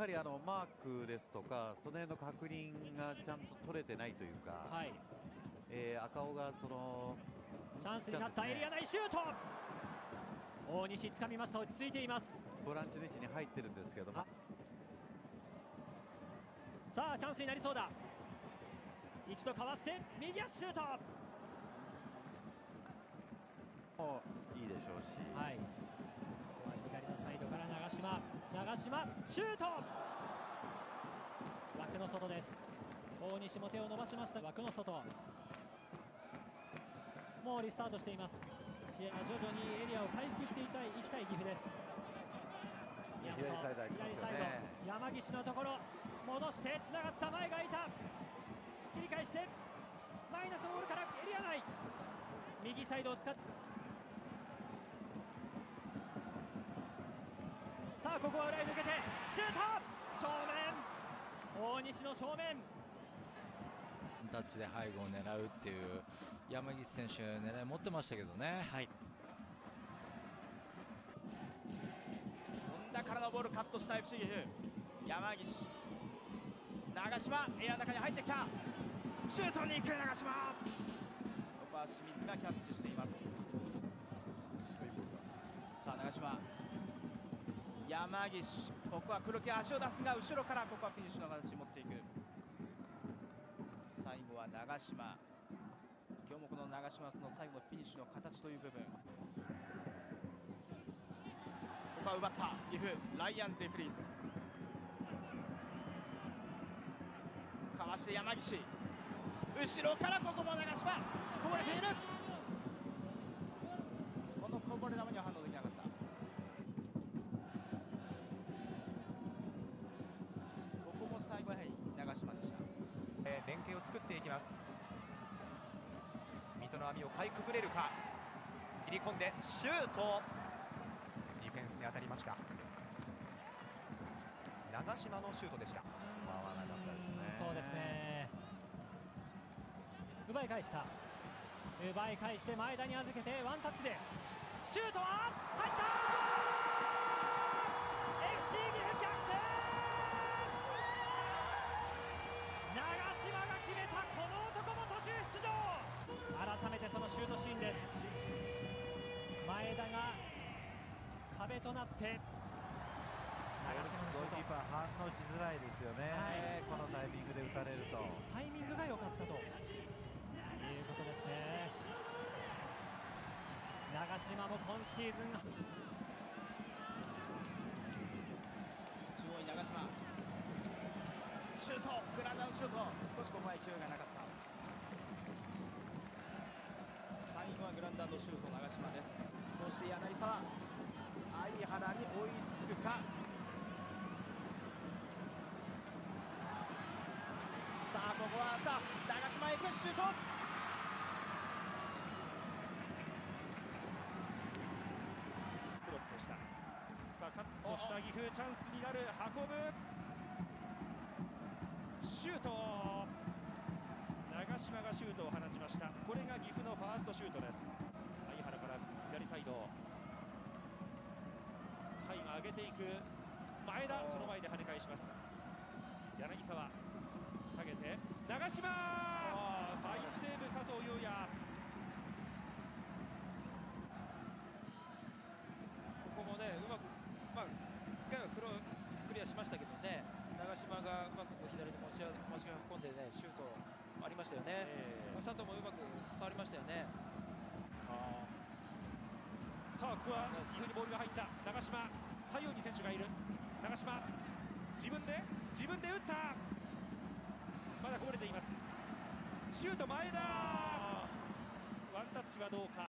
はりあのマークですとかその辺の確認がちゃんと取れてないというか、はい。えー赤尾がそのチャンスになったエリア内シュート。大西掴みました。落ち着いています。ボランチの位置に入ってるんですけども。あ。さあチャンスになりそうだ。一度かわして右足シュート。いいでしょうし、いここは左のサイドから長島長島シュート。枠の外です大西も手を伸ばしました。枠の外もうリスタートしています。試合は徐々にエリアを回復していたい。いきたい。岐阜です左サイド。ね左サイド。山岸のところ。戻して。つながった。前がいた。切り返して。マイナスボールから。エリア内。右サイドを使ってさあここは裏へ抜けてシュート正面大西の正面。タッチで背後を狙うっていう山岸選手狙い持ってましたけどね。はい。本田からのボールカットした FC 岐阜山岸。長島エアの中に入ってきた。シュートに行く長島ここは清水がキャッチしています。さあ長島山岸ここは黒木足を出すが後ろからここはフィニッシュの形に持っていく。最後は長島。今日もこの長島その最後のフィニッシュの形という部分。ここは奪った。岐阜ライアン・デフリース。かわして山岸。後ろからここも長島。こぼれているこのこぼれ球には反応できなかったここも最後はやはり長島でしたえー連携を作っていきます。水戸の網をかいくぐれるか。切り込んでシュート。ディフェンスに当たりました。長島のシュートでした。合わなかったですね。そうですね。奪い返した。奪い返して前田に預けてワンタッチで。シュートは入ったとなってゴールキーパー反応しづらいですよね、はい。このタイミングで打たれると。タイミングが良かったと。いうことですね。長島も今シーズン中央に長島。シュート。グランダのシュート。少しここは勢いがなかった。最後はグランダーのシュート長島です。そして柳沢相原に追いつくか。さあここはさあ長島へ行くシュート。クロスでした。さあカットした岐阜チャンスになる運ぶ。シュート。長島がシュートを放ちました。これが岐阜のファーストシュートです。相原から左サイド。甲斐が上げていく前田その前で跳ね返します。柳沢下げて長島ファインセーブ佐藤優也。ここもねうまく、まあ、1回はクロクリアしましたけどね。長島がうまくこう左で持ち持ち運んでねシュートありましたよね、佐藤もうまく触りましたよねさあここは岐阜にボールが入った。長嶋左右に選手がいる。長島自分で自分で打った。まだこぼれています。シュート前田ワンタッチはどうか。